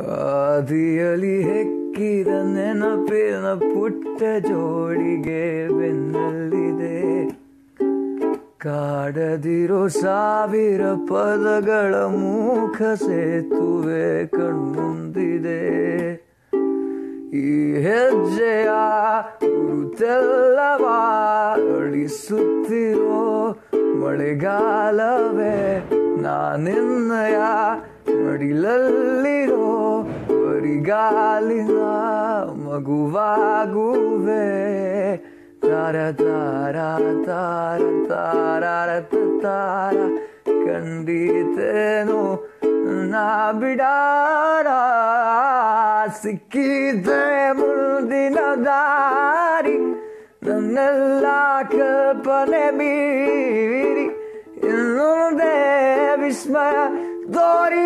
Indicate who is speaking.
Speaker 1: ಆದಿಯಲಿ ಹೆಕ್ಕಿದ ನೆನಪಿನ ಪುಟ್ಟ ಜೋಡಿಗೆ ಬೆನ್ನಲ್ಲಿದೆ. ಕಾಡದಿರೋ ಸಾವಿರ ಪದಗಳ ಮೂಖ ಸೇತುವೆ ಕಣ್ಮುಂದಿದೆ. ಈ ಹೆಜ್ಜೆಯ ಗುರುತೆಲ್ಲವ ಅಳಿಸುತ್ತಿರೋ ಮಳೆಗಾಲವೇ, ನಾನೆನ್ನಯ ಮಡಿಲಲ್ಲಿರೋ ಬರಿಗಾಲಿನ ಮಗುವಾಗುವೆ ತಾರ ತಾರ ತಾರ ತಾರ ತಾರ ಖಂಡಿತೇನು ನಾ ಬಿಡಾರ ಸಿಕ್ಕಿದೆ ಮುಂದಿನ ದಾರಿ ನನ್ನೆಲ್ಲ ಕಲ್ಪನೆ ಮೀರಿ ಇನ್ನೊಂದೇ ವಿಸ್ಮಯ ತೋರಿ